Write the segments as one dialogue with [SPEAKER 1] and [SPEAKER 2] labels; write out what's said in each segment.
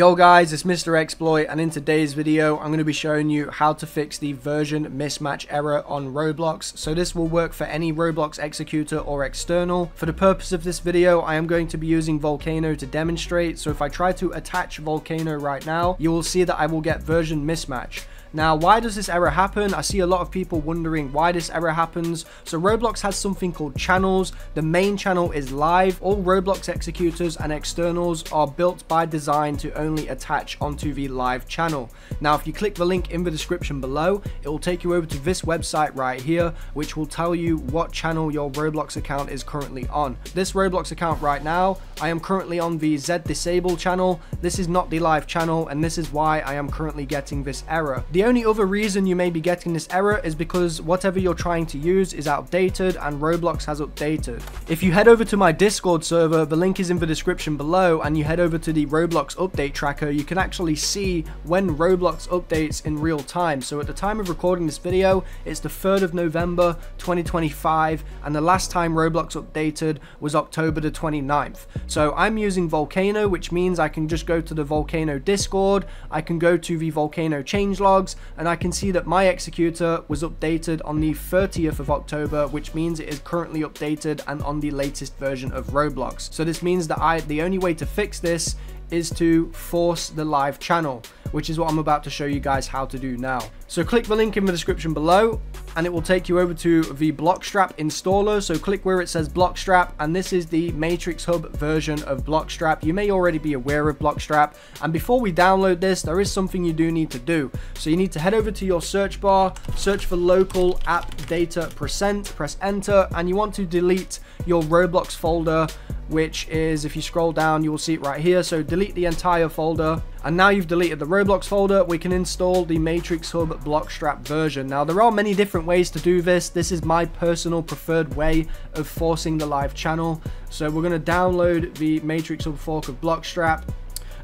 [SPEAKER 1] Yo guys, it's Mr. Exploit and in today's video I'm going to be showing you how to fix the version mismatch error on Roblox. So this will work for any Roblox executor or external. For the purpose of this video I am going to be using Volcano to demonstrate. So if I try to attach Volcano right now, you will see that I will get version mismatch. Now, why does this error happen? I see a lot of people wondering why this error happens. So Roblox has something called channels. The main channel is live. All Roblox executors and externals are built by design to only attach onto the live channel. Now, if you click the link in the description below, it will take you over to this website right here, which will tell you what channel your Roblox account is currently on. This Roblox account right now, I am currently on the Z Disable channel. This is not the live channel, and this is why I am currently getting this error. The the only other reason you may be getting this error is because whatever you're trying to use is outdated and Roblox has updated. If you head over to my Discord server, the link is in the description below, and you head over to the Roblox update tracker, you can actually see when Roblox updates in real time. So at the time of recording this video, it's the 3rd of November 2025, and the last time Roblox updated was October the 29th. So I'm using Volcano, which means I can just go to the Volcano Discord, I can go to the Volcano changelogs, logs and I can see that my executor was updated on the 30th of October which means it is currently updated and on the latest version of Roblox. So this means that I the only way to fix this is to force the live channel, which is what I'm about to show you guys how to do now. So click the link in the description below and it will take you over to the Bloxstrap installer. So click where it says Bloxstrap and this is the Matrix Hub version of Bloxstrap. You may already be aware of Bloxstrap and before we download this, there is something you do need to do. So you need to head over to your search bar, search for local app data percent, press enter and you want to delete your Roblox folder which is if you scroll down you will see it right here. So delete the entire folder. And now you've deleted the Roblox folder we can install the Matrix Hub Bloxstrap version. Now there are many different ways to do this. This is my personal preferred way of forcing the live channel. So we're going to download the Matrix Hub fork of Bloxstrap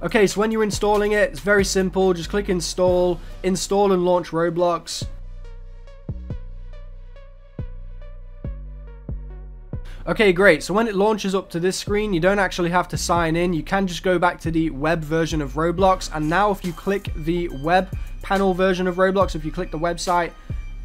[SPEAKER 1] Okay, so when you're installing it, it's very simple. Just click install, install and launch Roblox. Okay, great. So when it launches up to this screen, you don't actually have to sign in. You can just go back to the web version of Roblox. And now if you click the web panel version of Roblox, if you click the website,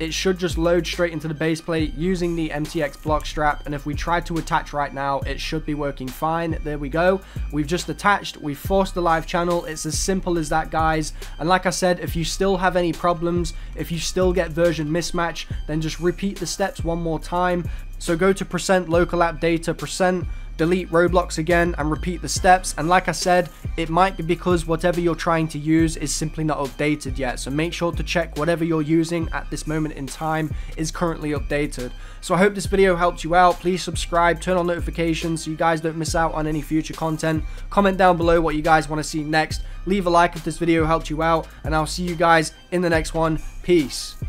[SPEAKER 1] it should just load straight into the base plate using the MTX Bloxstrap and if we try to attach right now it should be working fine. There we go. We've just attached we've forced the live channel. It's as simple as that guys. And like I said if you still have any problems if you still get version mismatch then just repeat the steps one more time. So go to percent local app data percent delete Roblox again and repeat the steps. And like I said it might be because whatever you're trying to use is simply not updated yet. So make sure to check whatever you're using at this moment in time is currently updated. So I hope this video helped you out. Please subscribe turn on notifications so you guys don't miss out on any future content. Comment down below what you guys want to see next. Leave a like if this video helped you out and I'll see you guys in the next one. Peace